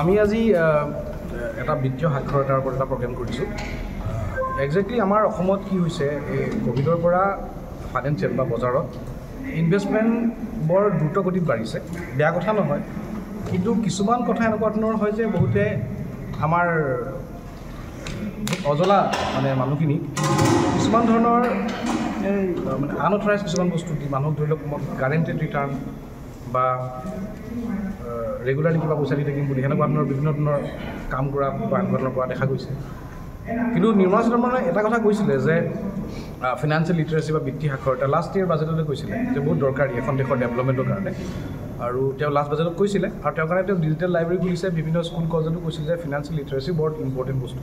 আমি আজি এটা বিত্তীয় সাক্ষৰতাৰ ওপৰত এটা প্ৰগ্ৰেম কৰিছোঁ। একজেক্টলি আমাৰ অসমত কি হৈছে এই ক'ভিডৰ পৰা ফাইনেন্সিয়েল বা বজাৰত ইনভেষ্টমেণ্ট বৰ দ্ৰুত গতিত বাঢ়িছে। বেয়া কথা নহয় কিন্তু কিছুমান কথা এনেকুৱা ধৰণৰ হয় যে বহুতে আমাৰ অজলা মানে মানুহখিনি কিছুমান ধৰণৰ এই মানে আনঅথৰাইজ কিছুমান বস্তু দি মানুহক ধৰি লওক গাৰেণ্টেড ৰিটাৰ্ণ বা ৰেগুলাৰলি কিবা পইচা দি থাকিম বুলি সেনেকুৱা ধৰণৰ বিভিন্ন ধৰণৰ কাম কৰা বা ধৰণৰ কৰা দেখা গৈছে। কিন্তু নিৰ্মলা সীতাৰমণে এটা কথা কৈছিলে যে ফিনান্সিয়েল লিটাৰেচি বা বৃত্তি সাক্ষৰতা লাষ্ট ইয়েৰ বাজেটতে কৈছিলে যে বহুত দৰকাৰী এখন দেশৰ ডেভেলপমেণ্টৰ কাৰণে। আৰু তেওঁ লাষ্ট বাজেটত কৈছিলে আৰু তেওঁৰ কাৰণে তেওঁ ডিজিটেল লাইব্ৰেৰী খুলিছে বিভিন্ন স্কুল কলেজতো কৈছিলে যে ফিনান্সিয়েল লিটাৰেচি বৰ ইম্পৰ্টেণ্ট বস্তু।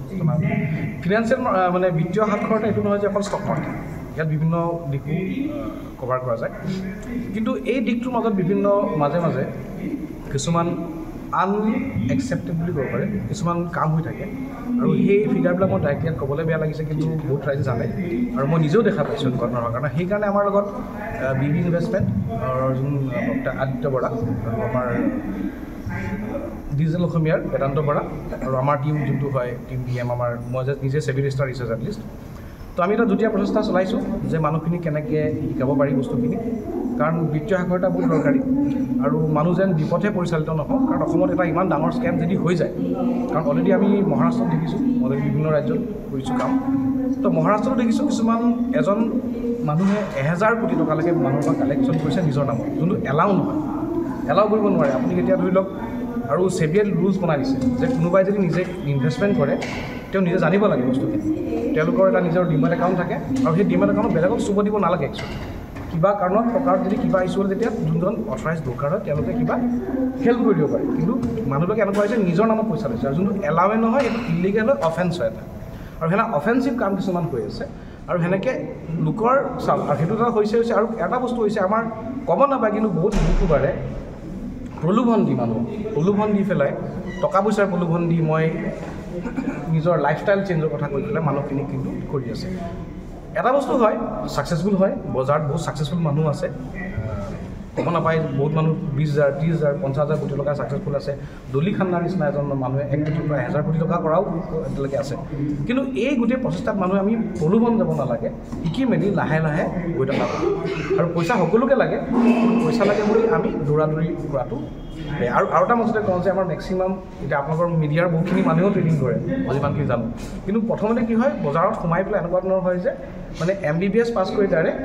ফিনান্সিয়েল মানে বিত্তীয় সাক্ষৰতা এইটো নহয় যে অকল ষ্টক মাৰ্কেট ইয়াত বিভিন্ন দিশো কভাৰ কৰা যায়। কিন্তু এই দিশটোৰ মাজত বিভিন্ন মাজে মাজে কিছুমান আনএকচেপ্টেড বুলি ক'ব পাৰে কিছুমান কাম হৈ থাকে। আৰু সেই ফিগাৰবিলাক মই ডাইৰেক্ট ইয়াত ক'বলৈ বেয়া লাগিছে কিন্তু বহুত ৰাইজে জানে। আৰু মই নিজেও দেখা পাইছোঁ এনেকুৱা ধৰণৰ কাৰণে। সেইকাৰণে আমাৰ লগত বি বি ইনভেষ্টমেণ্ট যোন আদিত্য বৰা আৰু আমাৰ ডিজিটেল অসমীয়াৰ বেদান্ত বৰা আৰু আমাৰ টীম যোনটো হয় টীম বি এম আমাৰ মই যে নিজে চেভি ৰেজিষ্টাৰ ৰিচাৰ্চ আৰ্টিষ্ট তো আমি এটা যুটীয়া প্ৰচেষ্টা চলাইছোঁ যে মানুহখিনি কেনেকৈ শিকাব পাৰি বস্তুখিনি। কাৰণ বিত্তীয় সাক্ষৰতা বহুত দৰকাৰী আৰু মানুহ যেন বিপথে পৰিচালিত নহওক কাৰণ অসমত এটা ইমান ডাঙৰ স্কেম যদি হৈ যায় কাৰণ অলৰেডি আমি মহাৰাষ্ট্ৰত দেখিছোঁ অলৰেডি বিভিন্ন ৰাজ্যত কৰিছোঁ কাম। তো মহাৰাষ্ট্ৰতো দেখিছোঁ কিছুমান এজন মানুহে এহেজাৰ কোটি টকালৈকে মানুহৰ পৰা কালেকশ্যন কৰিছে নিজৰ নামত যোনটো এলাউ নহয়। এলাউ কৰিব নোৱাৰে। আপুনি এতিয়া ধৰি লওক আৰু চেবিয়ে ৰুলছ বনাই দিছে যে কোনোবাই যদি নিজে ইনভেষ্টমেণ্ট কৰে তেওঁ নিজে জানিব লাগে বস্তুখিনি। তেওঁলোকৰ এটা নিজৰ ডিমেট একাউণ্ট থাকে আৰু সেই ডিমেট একাউণ্ট বেলেগক চুব দিব নালাগে একচুৱেলি কিবা কাৰণত টকাৰ যদি কিবা ইছ্যু হ'লে তেতিয়া যোনজন অথৰাইজ ব্ৰকাৰ হয় তেওঁলোকে কিবা হেল্প কৰি দিব পাৰে। কিন্তু মানুহবিলাকে এনেকুৱা হৈছে নিজৰ নামত পইচা লৈছে। আৰু যোনটো এলাউৱে নহয় এইটো ইলিগেল হয় অফেন্স হয় এটা। আৰু সেনে অফেন্সিভ কাম কিছুমান হৈ আছে। আৰু সেনেকৈ লোকৰ চাওক আৰু সেইটো এটা হৈছে হৈছে আৰু এটা বস্তু হৈছে আমাৰ ক'ব নাপায় কিন্তু বহুত ইউটিউবাৰে প্ৰলোভন দি মানুহ প্ৰলোভন দি পেলাই টকা পইচাৰ প্ৰলোভন দি মই নিজৰ লাইফষ্টাইল চেঞ্জৰ কথা কৈ পেলাই মানুহখিনিক কিন্তু কৰি আছে। এটা বস্তু হয় ছাকচেছফুল হয় বজাৰত বহুত ছাকচেছফুল মানুহ আছে। ক'ব নাপায় বহুত মানুহ বিছ হাজাৰ ত্ৰিছ হাজাৰ পঞ্চাছ হাজাৰ কোটি টকা ছাকচেছফুল আছে। দলি খান্নাৰ নিচিনা এজন মানুহে এক কোটিৰ পৰা এহেজাৰ কোটি টকা কৰাও এতিয়ালৈকে আছে। কিন্তু এই গোটেই প্ৰচেষ্টাত মানুহে আমি প্ৰলোভন যাব নালাগে শিকি মেলি লাহে লাহে গৈ থকা। আৰু পইচা সকলোকে লাগে পইচা লাগে বুলি আমি দৌৰা দৌৰি কৰাটো আৰু আৰু এটা মাজতে কওঁ যে আমাৰ মেক্সিমাম এতিয়া আপোনালোকৰ মিডিয়াৰ বহুতখিনি মানুহেও ট্ৰেডিং কৰে মই যিমানখিনি জানো। কিন্তু প্ৰথমতে কি হয় বজাৰত সোমাই পেলাই এনেকুৱা ধৰণৰ হয় যে মানে M B B S pass কৰি ডাইৰেক্ট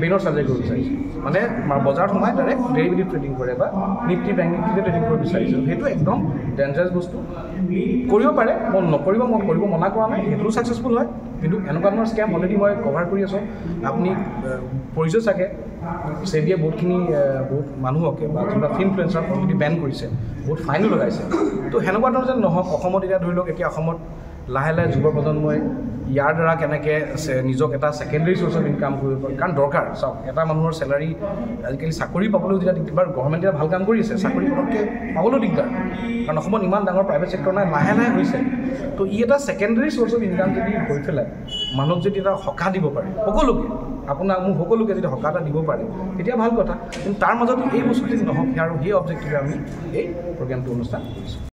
ব্ৰেইনৰ চাৰ্জাৰী কৰিব বিচাৰিছে। মানে বজাৰত সোমাই ডাইৰেক্ট ডেৰিভেটিভ ট্ৰেডিং কৰে বা নিফটি বেংক নিফটিতে ট্ৰেডিং কৰিব বিচাৰিছে। সেইটো একদম ডেঞ্জাৰাছ বস্তু। কৰিব পাৰে মই নকৰিব মই কৰিব মনা কৰা নাই সেইটোও ছাকচেছফুল হয়। কিন্তু এনেকুৱা ধৰণৰ স্কেম অলৰেডি মই কভাৰ কৰি আছোঁ। আপুনি পৰিচয় চাগে? চেবিয়ে বহুতখিনি বহুত মানুহকে বা যোনবিলাক ইনফ্লুৱেঞ্চাৰ অলৰেডি বেন কৰিছে। বহুত ফাইনো লগাইছে। তো সেনেকুৱা ধৰণৰ যেন নহওক অসমত এতিয়া ধৰি লওক এতিয়া অসমত লাহে লাহে যুৱ প্ৰজন্মই ইয়াৰ দ্বাৰা কেনেকৈ নিজক এটা ছেকেণ্ডেৰী চ'ৰ্চ অফ ইনকাম কৰিব পাৰে? কাৰণ দৰকাৰ চাওক এটা মানুহৰ চেলাৰী আজিকালি চাকৰি পাবলৈও যেতিয়া দিগদাৰ গভৰ্ণমেণ্টে ভাল কাম কৰি আছে চাকৰি পটককৈ পাবলৈও দিগদাৰ। কাৰণ অসমত ইমান ডাঙৰ প্ৰাইভেট ছেক্টৰ নাই লাহে লাহে হৈছে। তো ই এটা ছেকেণ্ডেৰী চ'ৰ্চ অফ ইনকাম যদি হৈ পেলাই মানুহক যদি এটা সকাহ দিব পাৰে সকলোকে আপোনাক মোক সকলোকে যদি সকাহ এটা দিব পাৰে তেতিয়া ভাল কথা। কিন্তু তাৰ মাজত এই বস্তু যদি নহওক আৰু সেই অবজেক্টিভে আমি এই প্ৰগ্ৰেমটো অনুষ্ঠান কৰিছোঁ।